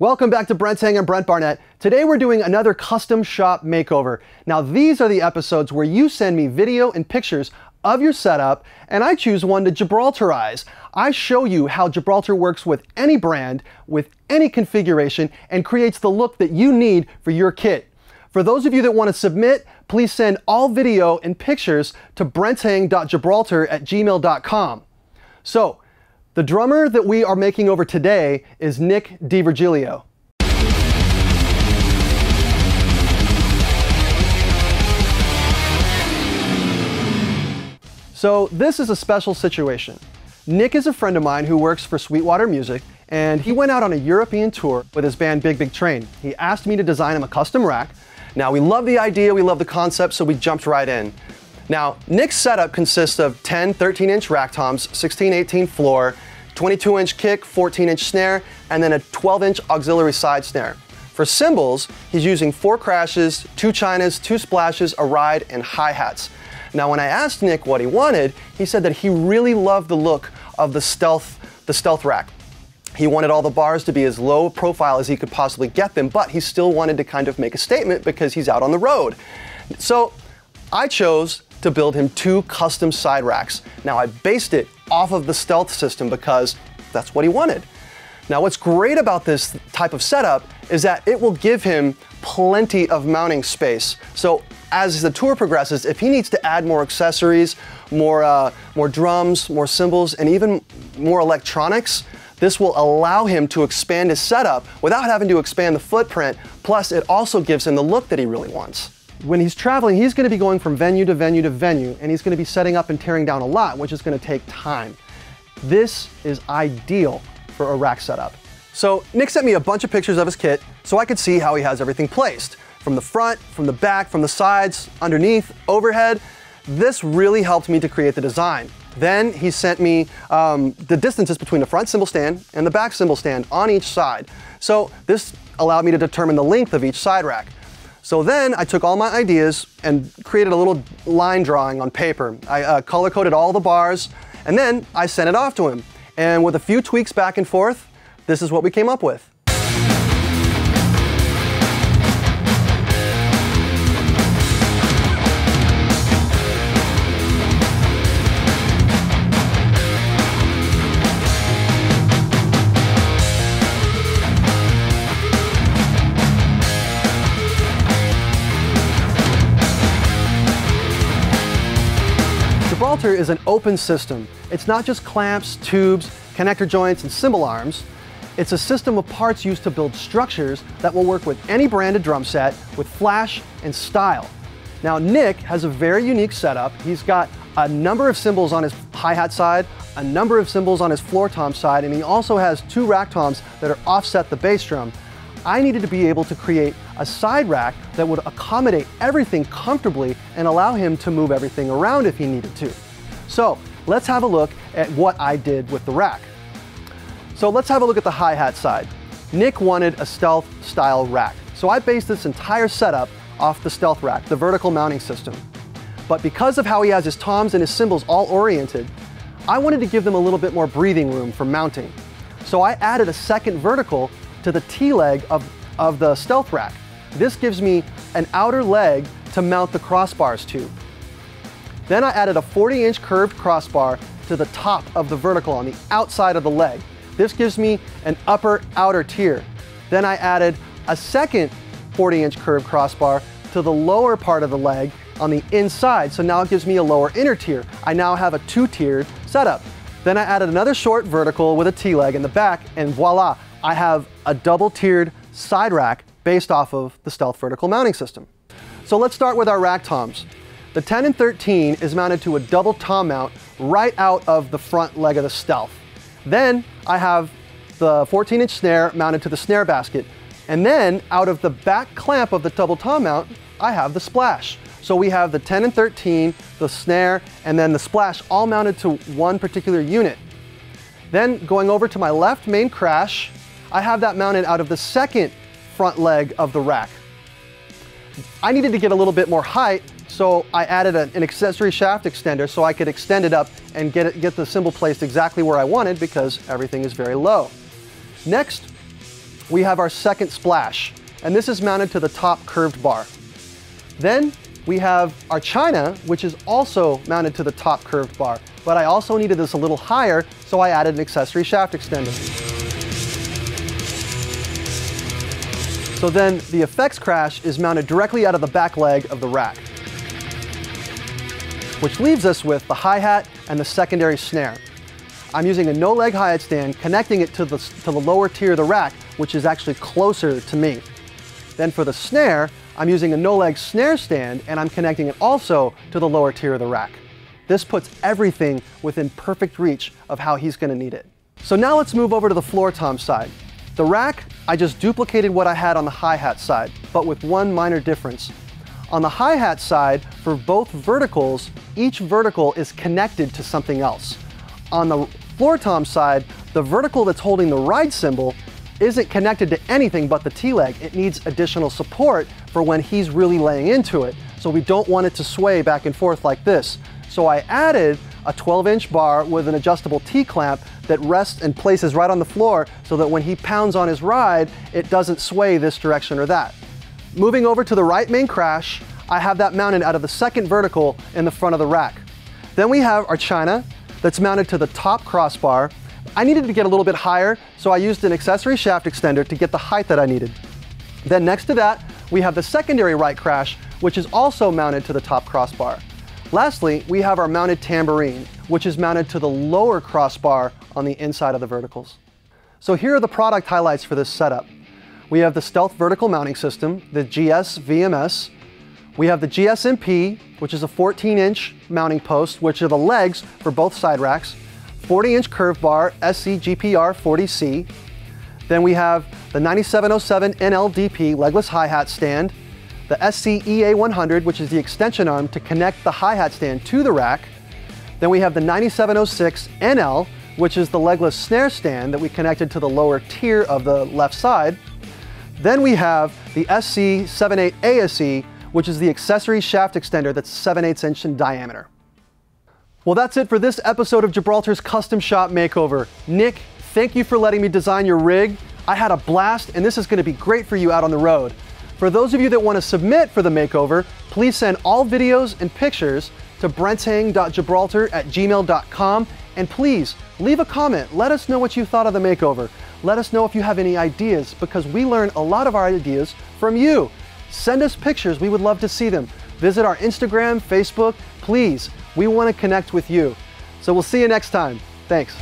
Welcome back to Brent Shang and Brent Barnett. Today we're doing another custom shop makeover. Now these are the episodes where you send me video and pictures of your setup and I choose one to Gibraltarize. I show you how Gibraltar works with any brand, with any configuration, and creates the look that you need for your kit. For those of you that want to submit, please send all video and pictures to brentshang.gibraltar at gmail.com. So, the drummer that we are making over today is Nick D'Virgilio. So this is a special situation. Nick is a friend of mine who works for Sweetwater Music, and he went out on a European tour with his band Big Big Train. He asked me to design him a custom rack. Now we love the idea, we love the concept, so we jumped right in. Now, Nick's setup consists of 10 13 inch rack toms, 16 18 floor, 22 inch kick, 14 inch snare, and then a 12 inch auxiliary side snare. For cymbals, he's using four crashes, two chinas, two splashes, a ride, and hi-hats. Now when I asked Nick what he wanted, he said that he really loved the look of the stealth, the stealth rack. He wanted all the bars to be as low profile as he could possibly get them, but he still wanted to kind of make a statement because he's out on the road. So I chose to build him two custom side racks. Now I based it off of the stealth system because that's what he wanted. Now what's great about this type of setup is that it will give him plenty of mounting space. So as the tour progresses, if he needs to add more accessories, more, uh, more drums, more cymbals, and even more electronics, this will allow him to expand his setup without having to expand the footprint. Plus, it also gives him the look that he really wants. When he's traveling, he's going to be going from venue to venue to venue, and he's going to be setting up and tearing down a lot, which is going to take time. This is ideal for a rack setup. So Nick sent me a bunch of pictures of his kit so I could see how he has everything placed. From the front, from the back, from the sides, underneath, overhead. This really helped me to create the design. Then he sent me um, the distances between the front cymbal stand and the back cymbal stand on each side. So this allowed me to determine the length of each side rack. So then I took all my ideas and created a little line drawing on paper. I uh, color coded all the bars and then I sent it off to him. And with a few tweaks back and forth, this is what we came up with. Gibraltar is an open system. It's not just clamps, tubes, connector joints, and cymbal arms. It's a system of parts used to build structures that will work with any branded drum set with flash and style. Now Nick has a very unique setup. He's got a number of cymbals on his hi-hat side, a number of cymbals on his floor tom side, and he also has two rack toms that are offset the bass drum. I needed to be able to create a side rack that would accommodate everything comfortably and allow him to move everything around if he needed to. So let's have a look at what I did with the rack. So let's have a look at the hi-hat side. Nick wanted a stealth style rack. So I based this entire setup off the stealth rack, the vertical mounting system. But because of how he has his toms and his cymbals all oriented, I wanted to give them a little bit more breathing room for mounting. So I added a second vertical to the T-leg of, of the stealth rack. This gives me an outer leg to mount the crossbars to. Then I added a 40 inch curved crossbar to the top of the vertical on the outside of the leg. This gives me an upper outer tier. Then I added a second 40 inch curved crossbar to the lower part of the leg on the inside. So now it gives me a lower inner tier. I now have a two tiered setup. Then I added another short vertical with a T-leg in the back and voila, I have a double tiered side rack based off of the Stealth vertical mounting system. So let's start with our rack toms. The 10 and 13 is mounted to a double tom mount right out of the front leg of the Stealth. Then I have the 14 inch snare mounted to the snare basket. And then out of the back clamp of the double tom mount, I have the splash. So we have the 10 and 13, the snare, and then the splash all mounted to one particular unit. Then going over to my left main crash, I have that mounted out of the second front leg of the rack. I needed to get a little bit more height, so I added a, an accessory shaft extender so I could extend it up and get, it, get the cymbal placed exactly where I wanted because everything is very low. Next, we have our second splash, and this is mounted to the top curved bar. Then we have our China, which is also mounted to the top curved bar, but I also needed this a little higher, so I added an accessory shaft extender. So then the effects crash is mounted directly out of the back leg of the rack, which leaves us with the hi-hat and the secondary snare. I'm using a no-leg hi-hat stand, connecting it to the, to the lower tier of the rack, which is actually closer to me. Then for the snare, I'm using a no-leg snare stand and I'm connecting it also to the lower tier of the rack. This puts everything within perfect reach of how he's gonna need it. So now let's move over to the floor tom side. The rack, I just duplicated what I had on the hi-hat side, but with one minor difference. On the hi-hat side, for both verticals, each vertical is connected to something else. On the floor tom side, the vertical that's holding the ride cymbal isn't connected to anything but the T-leg. It needs additional support for when he's really laying into it. So we don't want it to sway back and forth like this. So I added a 12 inch bar with an adjustable T-clamp that rests and places right on the floor so that when he pounds on his ride, it doesn't sway this direction or that. Moving over to the right main crash, I have that mounted out of the second vertical in the front of the rack. Then we have our China that's mounted to the top crossbar I needed to get a little bit higher, so I used an accessory shaft extender to get the height that I needed. Then next to that, we have the secondary right crash, which is also mounted to the top crossbar. Lastly, we have our mounted tambourine, which is mounted to the lower crossbar on the inside of the verticals. So here are the product highlights for this setup. We have the Stealth Vertical Mounting System, the GS VMS. We have the GSMP, which is a 14-inch mounting post, which are the legs for both side racks. 40 inch curve bar SC GPR 40C. Then we have the 9707 NLDP legless hi-hat stand, the SC EA100, which is the extension arm to connect the hi-hat stand to the rack. Then we have the 9706 NL, which is the legless snare stand that we connected to the lower tier of the left side. Then we have the SC78 ASE, which is the accessory shaft extender that's 7 8 inch in diameter. Well, that's it for this episode of Gibraltar's Custom Shop Makeover. Nick, thank you for letting me design your rig. I had a blast, and this is gonna be great for you out on the road. For those of you that wanna submit for the makeover, please send all videos and pictures to brentshang.gibraltar at gmail.com, and please leave a comment. Let us know what you thought of the makeover. Let us know if you have any ideas, because we learn a lot of our ideas from you. Send us pictures, we would love to see them. Visit our Instagram, Facebook, please we want to connect with you. So we'll see you next time. Thanks.